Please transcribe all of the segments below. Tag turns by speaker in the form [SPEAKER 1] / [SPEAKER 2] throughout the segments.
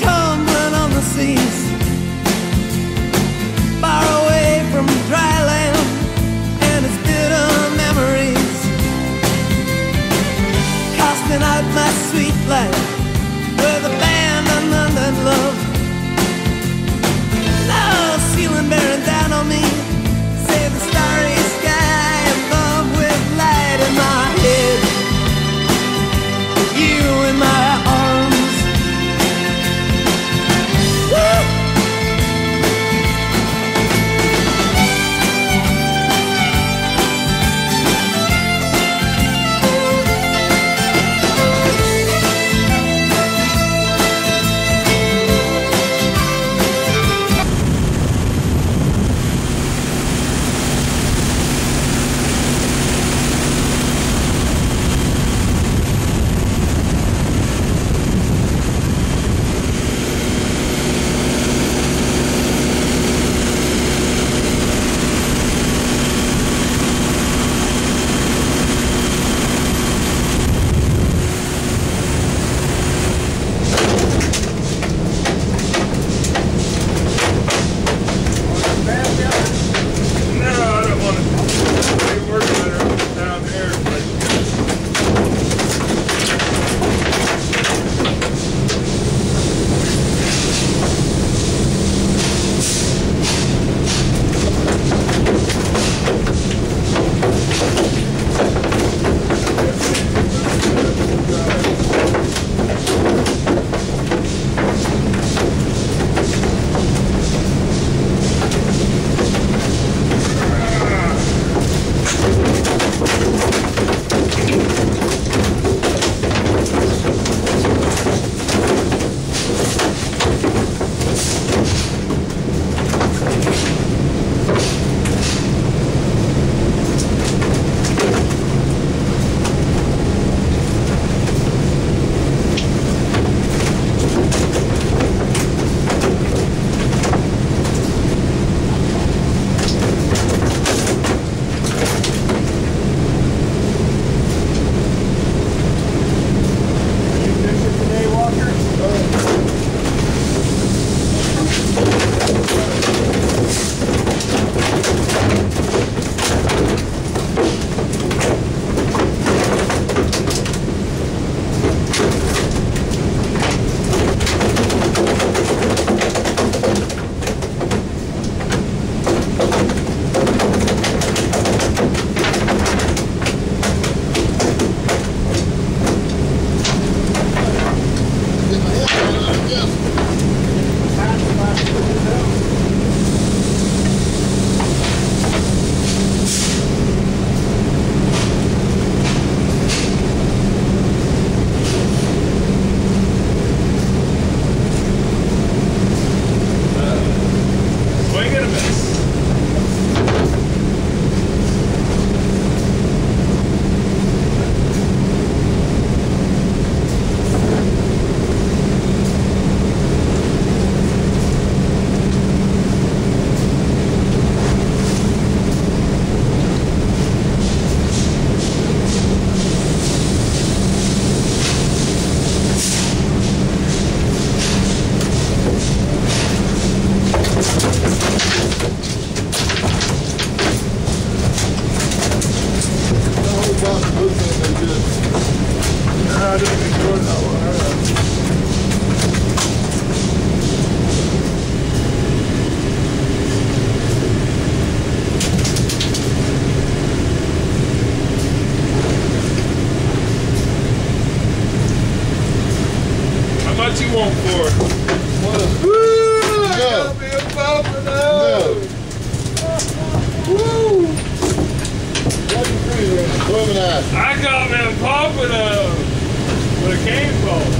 [SPEAKER 1] tumbling on the seas, you
[SPEAKER 2] want for it? Woo! I got me a buffalo! Woo! I got me a pompano with a cane pole.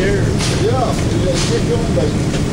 [SPEAKER 3] scared.
[SPEAKER 2] Yeah, yeah, get
[SPEAKER 4] going, baby.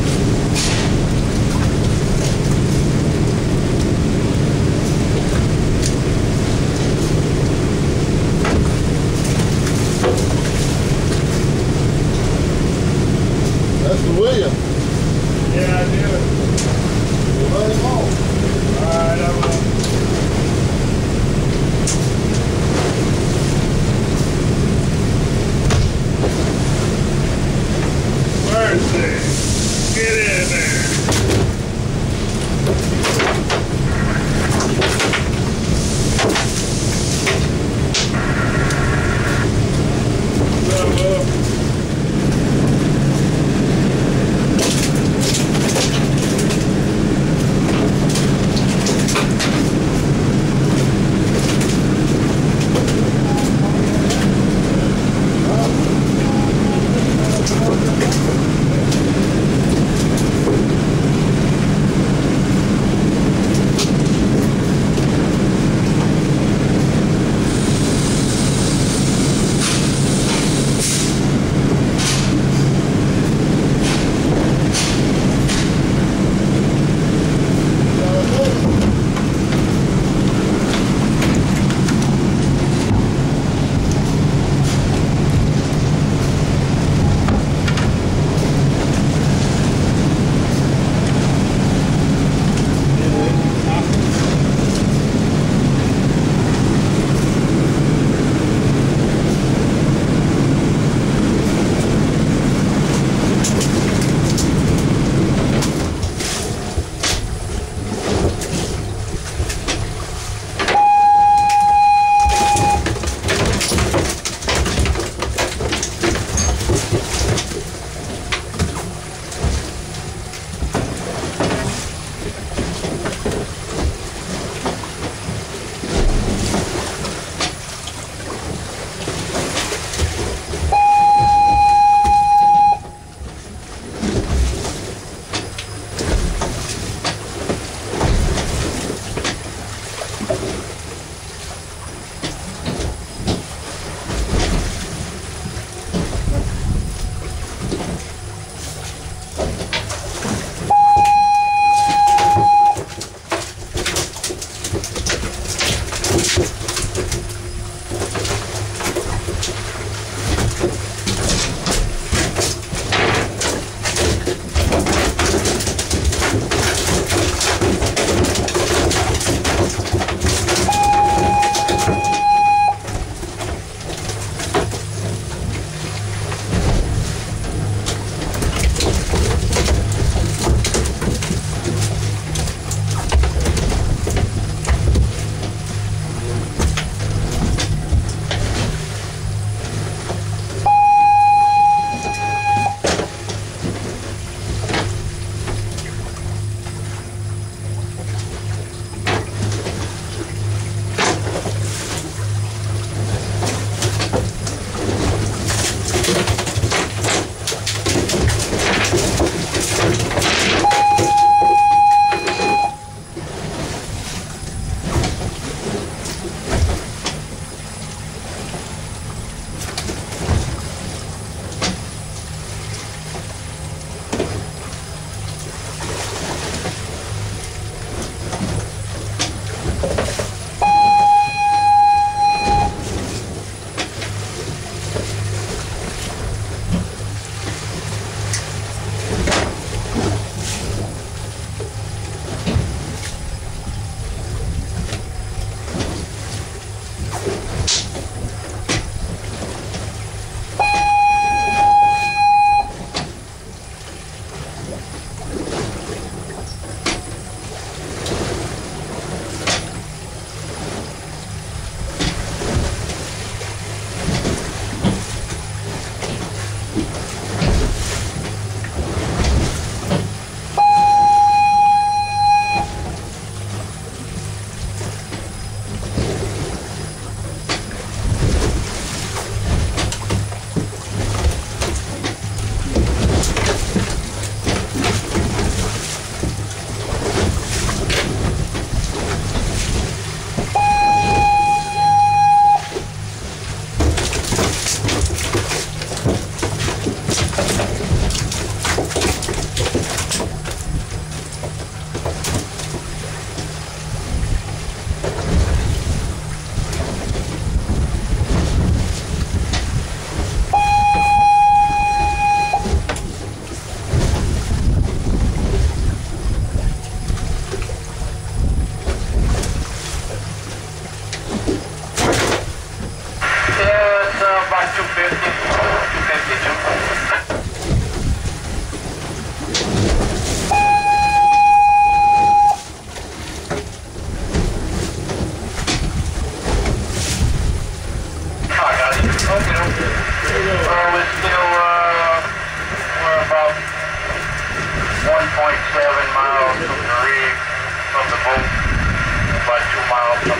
[SPEAKER 4] We're still, uh, we're about 1.7 miles from the reef, from the boat, about two miles from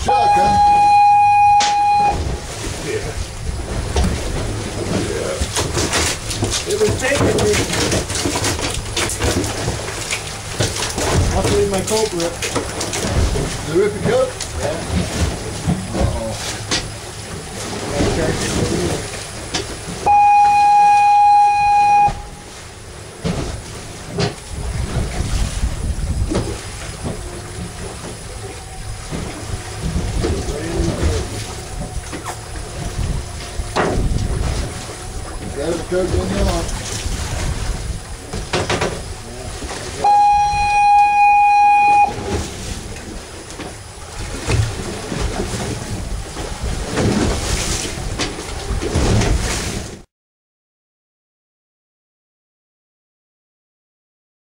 [SPEAKER 4] shotgun. Yeah. Yeah. It
[SPEAKER 5] was taking me. I'll save my
[SPEAKER 3] culprit.